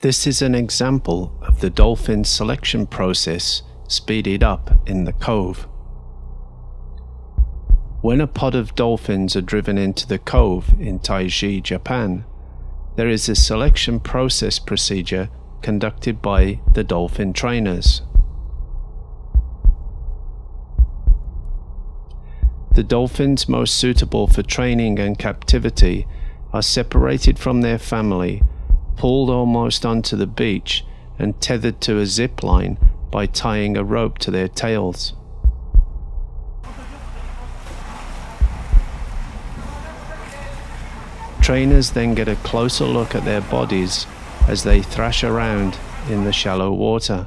This is an example of the dolphin selection process speeded up in the cove. When a pod of dolphins are driven into the cove in Taiji, Japan, there is a selection process procedure conducted by the dolphin trainers. The dolphins most suitable for training and captivity are separated from their family, pulled almost onto the beach, and tethered to a zip line by tying a rope to their tails. Trainers then get a closer look at their bodies as they thrash around in the shallow water.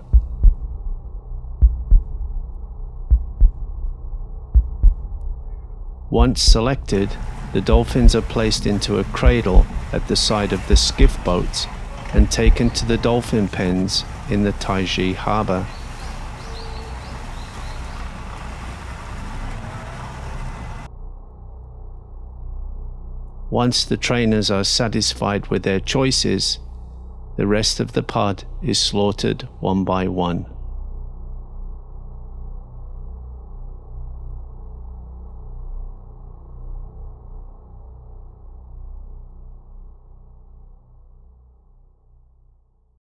Once selected, the dolphins are placed into a cradle at the side of the skiff boats and taken to the dolphin pens in the Taiji harbour. Once the trainers are satisfied with their choices, the rest of the pod is slaughtered one by one.